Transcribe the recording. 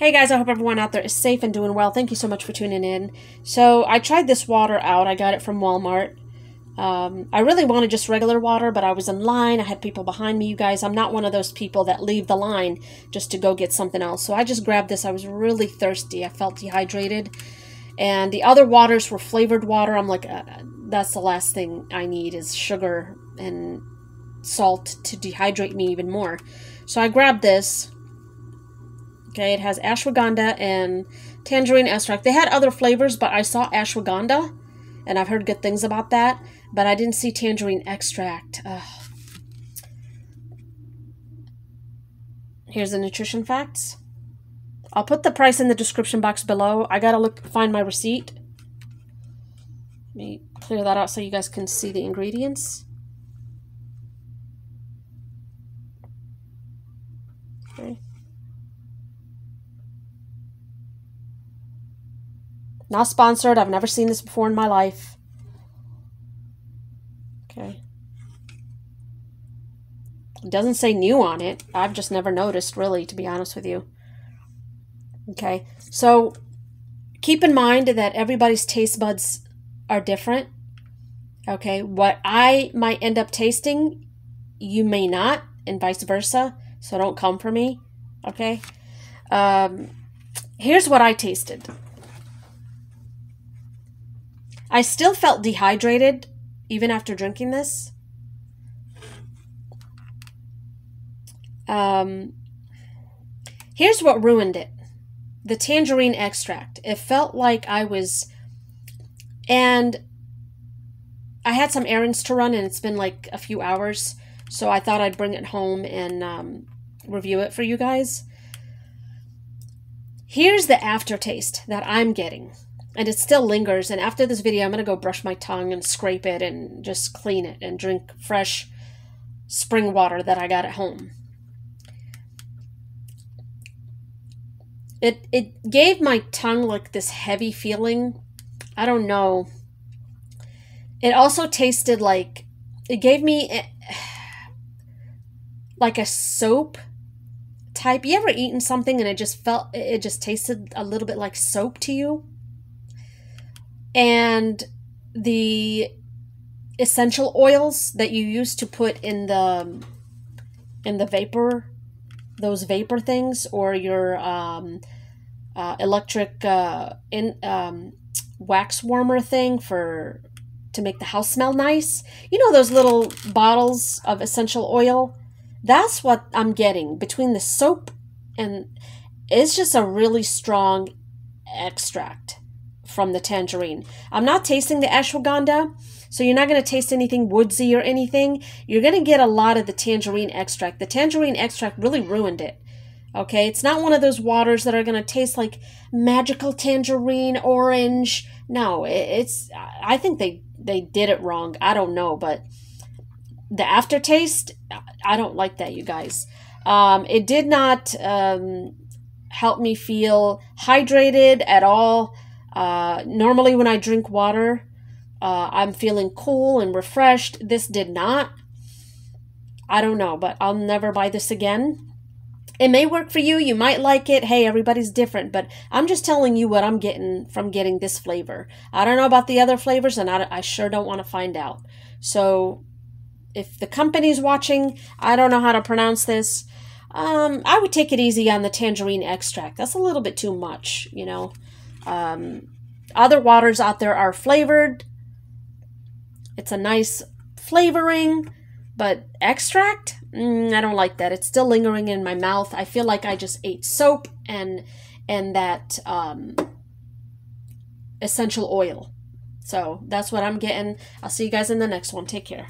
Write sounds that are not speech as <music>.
Hey guys, I hope everyone out there is safe and doing well. Thank you so much for tuning in. So, I tried this water out. I got it from Walmart. Um, I really wanted just regular water, but I was in line. I had people behind me. You guys, I'm not one of those people that leave the line just to go get something else. So, I just grabbed this. I was really thirsty. I felt dehydrated. And the other waters were flavored water. I'm like, uh, that's the last thing I need is sugar and salt to dehydrate me even more. So, I grabbed this Okay, it has ashwagandha and tangerine extract. They had other flavors, but I saw ashwagandha, and I've heard good things about that, but I didn't see tangerine extract. Ugh. Here's the nutrition facts. I'll put the price in the description box below. I gotta look find my receipt. Let me clear that out so you guys can see the ingredients. Okay. Not sponsored. I've never seen this before in my life. Okay. It doesn't say new on it. I've just never noticed, really, to be honest with you. Okay. So keep in mind that everybody's taste buds are different. Okay. What I might end up tasting, you may not, and vice versa. So don't come for me. Okay. Um, here's what I tasted. I still felt dehydrated even after drinking this. Um, here's what ruined it the tangerine extract. It felt like I was, and I had some errands to run, and it's been like a few hours, so I thought I'd bring it home and um, review it for you guys. Here's the aftertaste that I'm getting and it still lingers. And after this video, I'm going to go brush my tongue and scrape it and just clean it and drink fresh spring water that I got at home. It, it gave my tongue like this heavy feeling. I don't know. It also tasted like, it gave me eh, <sighs> like a soap type. You ever eaten something and it just felt, it just tasted a little bit like soap to you? And the essential oils that you use to put in the in the vapor those vapor things or your um, uh, electric uh, in um, wax warmer thing for to make the house smell nice. You know those little bottles of essential oil? That's what i'm getting between the soap and it's just a really strong extract from the tangerine. I'm not tasting the ashwagandha, so you're not going to taste anything woodsy or anything. You're going to get a lot of the tangerine extract. The tangerine extract really ruined it. Okay, it's not one of those waters that are going to taste like magical tangerine orange. No, it's I think they they did it wrong. I don't know, but the aftertaste, I don't like that, you guys. Um, it did not um, help me feel hydrated at all. Uh, normally, when I drink water, uh, I'm feeling cool and refreshed. This did not. I don't know, but I'll never buy this again. It may work for you. You might like it. Hey, everybody's different, but I'm just telling you what I'm getting from getting this flavor. I don't know about the other flavors, and I, I sure don't want to find out. So, if the company's watching, I don't know how to pronounce this. Um, I would take it easy on the tangerine extract. That's a little bit too much, you know. Um, other waters out there are flavored. It's a nice flavoring, but extract, mm, I don't like that. It's still lingering in my mouth. I feel like I just ate soap and and that um, essential oil. So that's what I'm getting. I'll see you guys in the next one. Take care.